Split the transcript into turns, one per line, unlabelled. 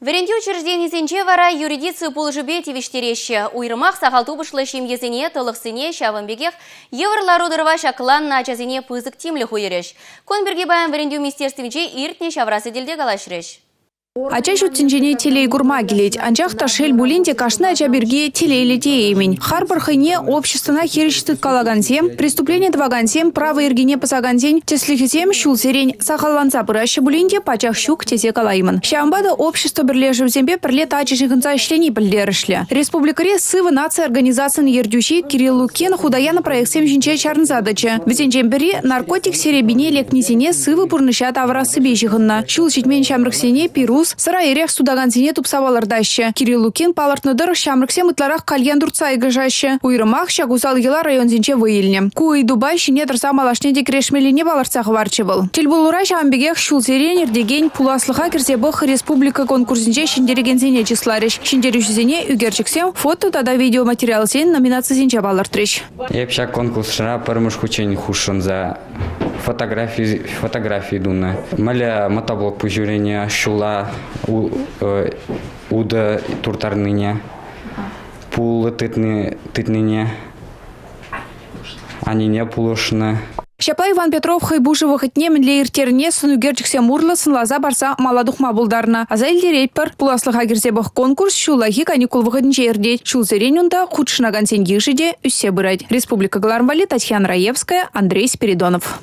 Веренде учреждениесенче вара юридицию полжыбе тивиштереші. Уйрымақ сағалтубышлы шемгезіне тылықсыне шавынбегех еврларудырва шақылан начазіне пызык тимлі хуереш. Конберге баян веренде министерственче иртне шаврасы делде калашреш.
Ача шутсенчене телей гурма келет. Анчах ташел булинде кашна ача берге телейлі деймень. Хар бархайне обществына херещтык калагансем, преступление двагансем, право иргене пасагансен, теслихисем шул серень сахалванца пыраща булинде пачах щук тесе калаймын. Шамбада общество бірлежі зембе пірле тачы жығынца ішлені білдерішлі. Республикаре сывы нация организациян ердюши Кирилл Лукин худаяна проектсем жинче чарнзадычы. Візенчен бірі наркотик серебине лекнесене сывы пурнышат аврасы бежіғынна. Шул шитмен шамрықсене пирус сыра ерех судагансене тупсавалардащы. Кирилл Лукин шамрыксе мытларах кальян дурца игыжащы. Уйрымах шагусал ела районзенче выйльне. Куй Дубай шине тұрса малашне декрешмелине баларца хварчы был. Телбулура шамбегех шул серен ердеген пуласлыха республика конкурсинче шиндерегензене числарыш. Шиндерюшізене үгерчіксем фото тада видеоматериал сен номинациясенче балартырыш.
Епша конкурс за фотографии фотографии дуна. Маля мотоблок пужурения шула у э, уда туртарныня. Пулы тытны тытныня. Они не пулышны.
Шапа Иван Петров хайбушева хытнемен лейртерне сынугерчиксе мурласын лаза барса маладухма булдарна. Аза илдерейппар пуласлыха кирсебах конкурс шулахи каникул выходнче ердеть. Шул зеренюнда худшынаган сен үссе бырать. Республика Галармвали, Татьяна Раевская, Андрей Спиридонов.